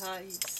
Heights.